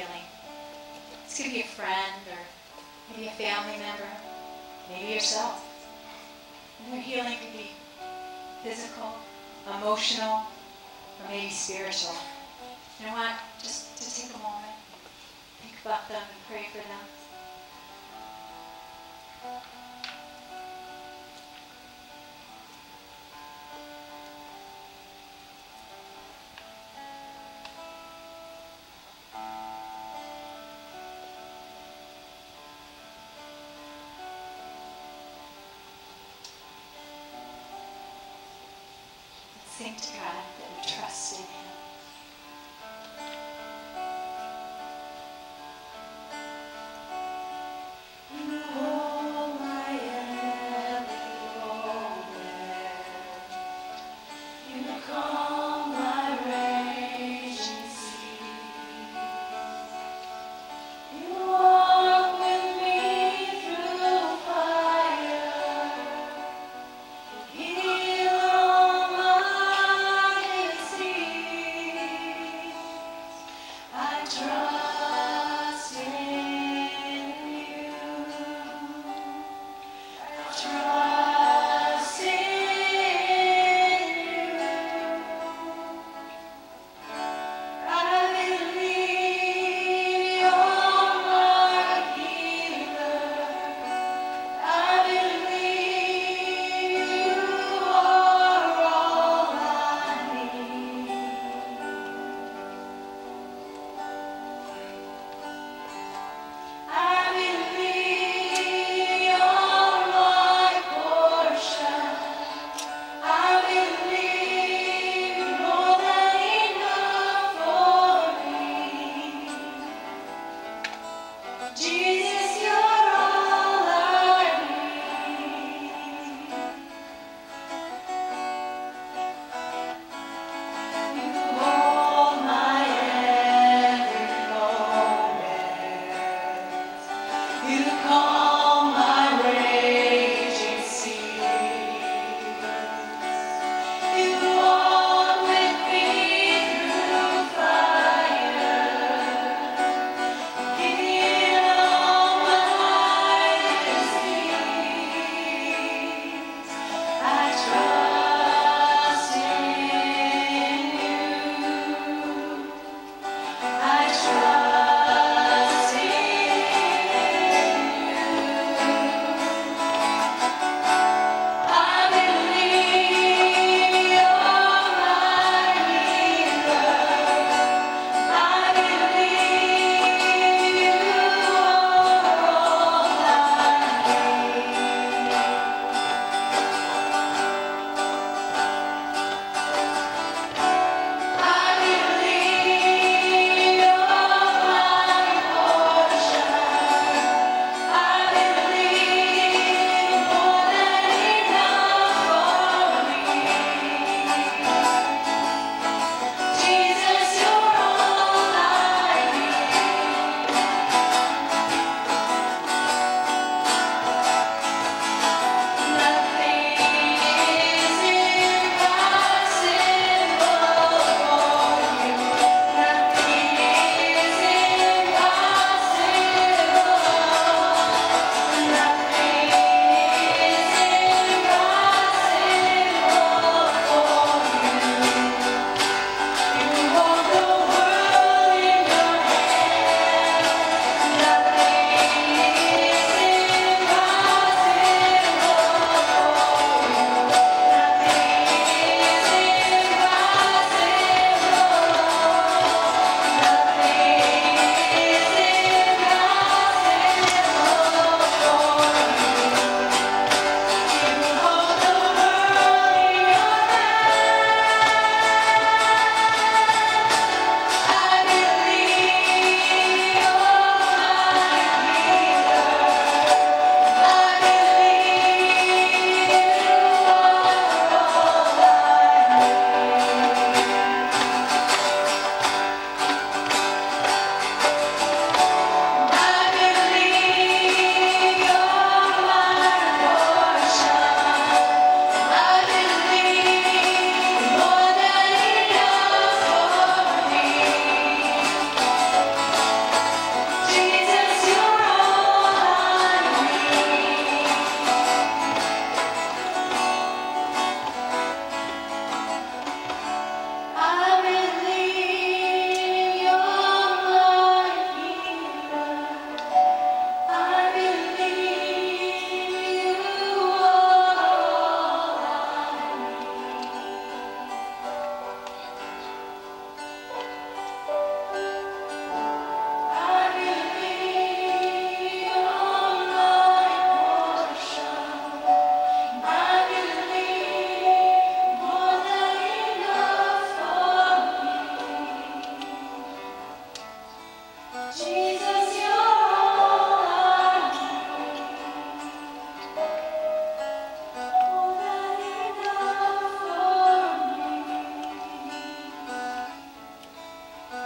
healing. This could be a friend or maybe a family member, maybe yourself. And your healing could be physical, emotional, or maybe spiritual. You know what? just to take a moment, think about them and pray for them. To God that trust in Him.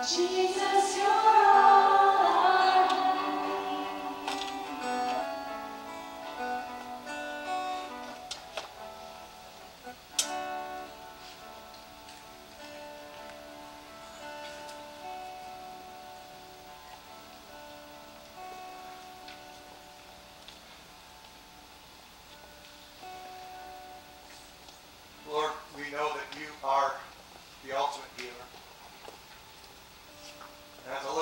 Jesus, you're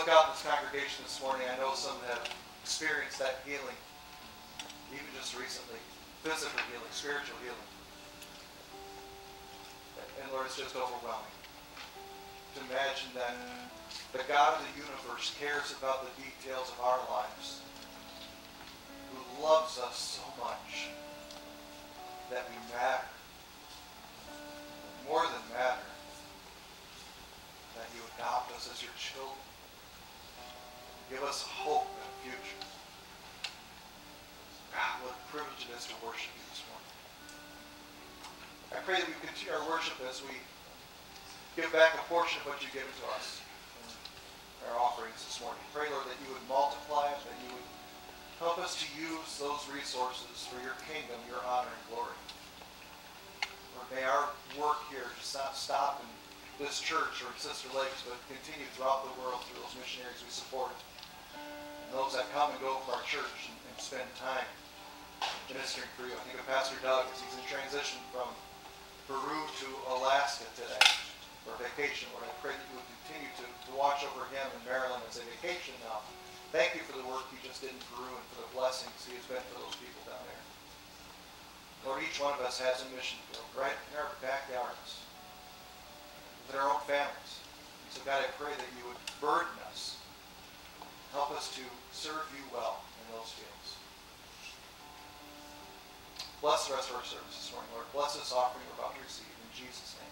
look out in this congregation this morning, I know some have experienced that healing, even just recently. Physical healing, spiritual healing. And Lord, it's just overwhelming to imagine that the God of the universe cares about the details of our lives, who loves us so much that we matter more than matter that you adopt us as your children. Give us hope and a future. God, what a privilege it is to worship you this morning. I pray that we continue our worship as we give back a portion of what you've given to us in our offerings this morning. Pray, Lord, that you would multiply it, that you would help us to use those resources for your kingdom, your honor and glory. Lord, may our work here just not stop in this church or in Sister Lakes, but continue throughout the world through those missionaries we support. And those that come and go from our church and, and spend time ministering for you. I think of Pastor Doug as he's in transition from Peru to Alaska today for vacation. Lord, I pray that you would continue to, to watch over him in Maryland as a vacation now. Thank you for the work he just did in Peru and for the blessings he has been for those people down there. Lord, each one of us has a mission field right in our backyards, with our own families. So God, I pray that you would burden us, help us to serve you well in those fields. Bless the rest of our service this morning, Lord. Bless this offering we're about to receive in Jesus' name.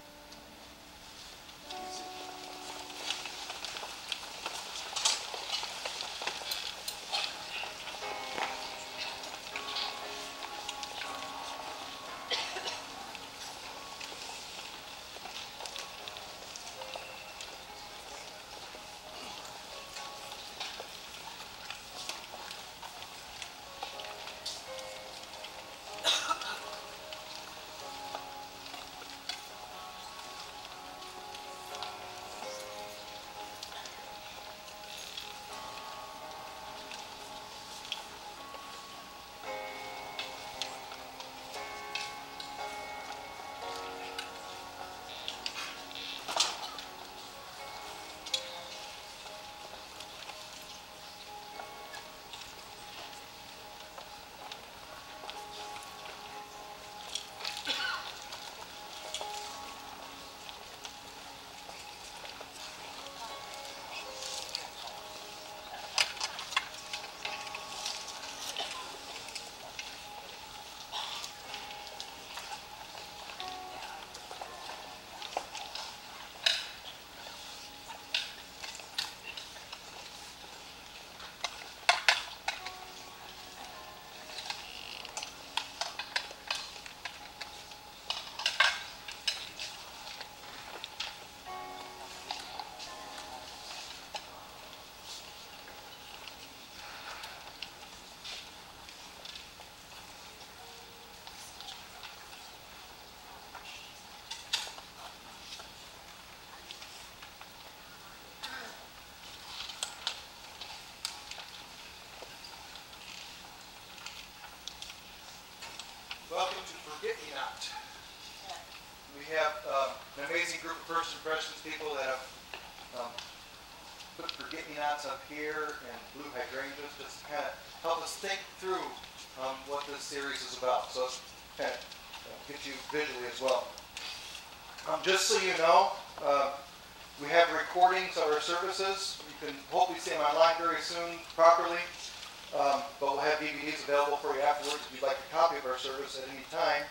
Forget Me Not. We have uh, an amazing group of First Impressions people that have um, put Forget Me Nots up here and blue hydrangeas just to kind of help us think through um, what this series is about. So it's kind of uh, get you visually as well. Um, just so you know, uh, we have recordings of our services. You can hopefully see them online very soon properly. Um, but we'll have DVDs available for you afterwards if you'd like a copy of our service at any time.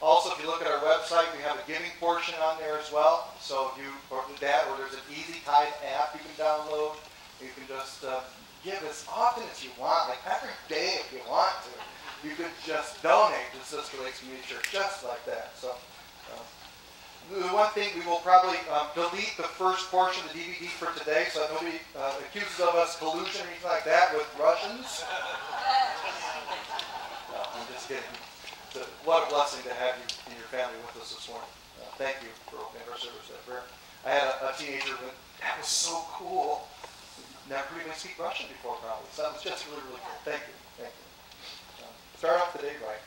Also, if you look at our website, we have a giving portion on there as well. So if you, or that, or there's an Easy Tithe app you can download. You can just uh, give as often as you want, like every day if you want to. You could just donate to Sister Lakes Community Church, just like that. So, uh, the one thing, we will probably um, delete the first portion of the DVD for today, so nobody uh, accuses of us collusion or anything like that with Russians. No, I'm just kidding. So, what a blessing to have you and your family with us this morning. Uh, thank you for opening our service that prayer. I had a, a teenager that, that was so cool. Never even speak Russian before, probably. So that was just really, really cool. Thank you. Thank you. Uh, start off the day right.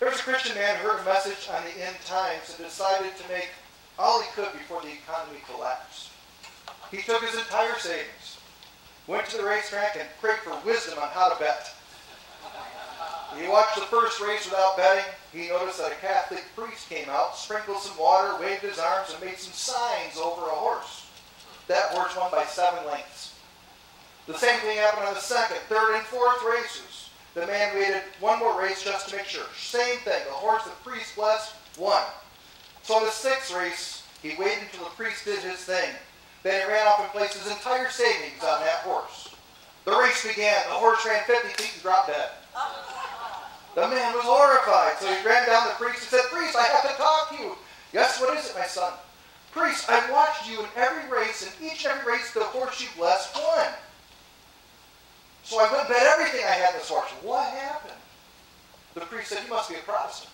There a Christian man heard a message on the end times and decided to make all he could before the economy collapsed. He took his entire savings, went to the racetrack, and prayed for wisdom on how to bet. He watched the first race without betting. He noticed that a Catholic priest came out, sprinkled some water, waved his arms, and made some signs over a horse. That horse won by seven lengths. The same thing happened on the second, third, and fourth races. The man waited one more race just to make sure. Same thing. The horse the priest blessed won. So in the sixth race, he waited until the priest did his thing. Then he ran off and placed his entire savings on that horse. The race began. The horse ran 50 feet and dropped dead. The man was horrified, so he ran down the priest and said, Priest, I have to talk to you. Yes, what is it, my son? Priest, I watched you in every race, and each and every race the horse you blessed won. So I went bet everything I had this horse. What happened? The priest said, You must be a Protestant.